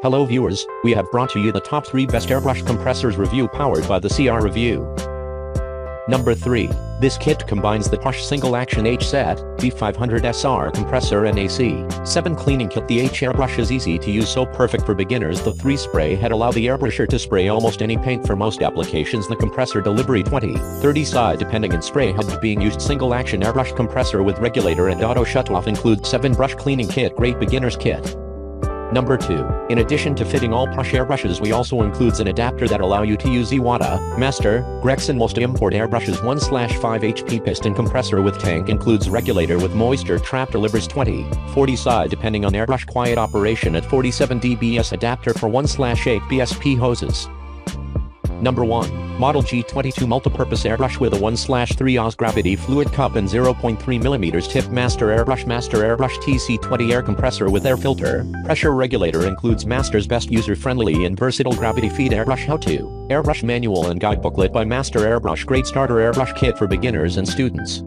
Hello viewers, we have brought to you the top 3 best airbrush compressors review powered by the CR Review. Number 3. This kit combines the Paasche Single Action H-Set, D500SR compressor and AC. 7 cleaning kit The H airbrush is easy to use so perfect for beginners The 3 spray head allow the airbrusher to spray almost any paint for most applications The compressor delivery 20, 30 side depending on spray head being used single action airbrush compressor with regulator and auto shut off includes 7 brush cleaning kit great beginners kit. Number 2. In addition to fitting all Paasche airbrushes we also includes an adapter that allow you to use Iwata, Master, Gregson most import airbrushes 1-5 HP piston compressor with tank includes regulator with moisture trap delivers 20, 40 side depending on airbrush quiet operation at 47 dBs adapter for 1-8 BSP hoses. Number 1. Model G22 Multipurpose Airbrush with a 1-3 Oz Gravity Fluid Cup and 0.3mm tip Master Airbrush Master Airbrush TC20 Air Compressor with air filter. Pressure regulator includes Master's best user-friendly and versatile gravity feed airbrush how-to. Airbrush manual and guide booklet by Master Airbrush Great Starter Airbrush Kit for beginners and students.